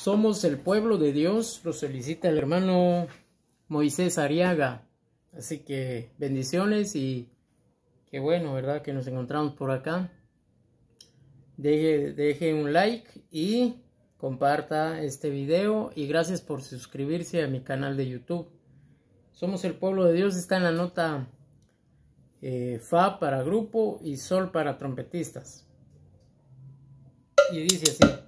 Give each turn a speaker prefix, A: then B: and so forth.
A: Somos el pueblo de Dios, lo solicita el hermano Moisés Ariaga. Así que bendiciones y qué bueno, ¿verdad? Que nos encontramos por acá. Deje, deje un like y comparta este video y gracias por suscribirse a mi canal de YouTube. Somos el pueblo de Dios, está en la nota eh, Fa para grupo y Sol para trompetistas. Y dice así.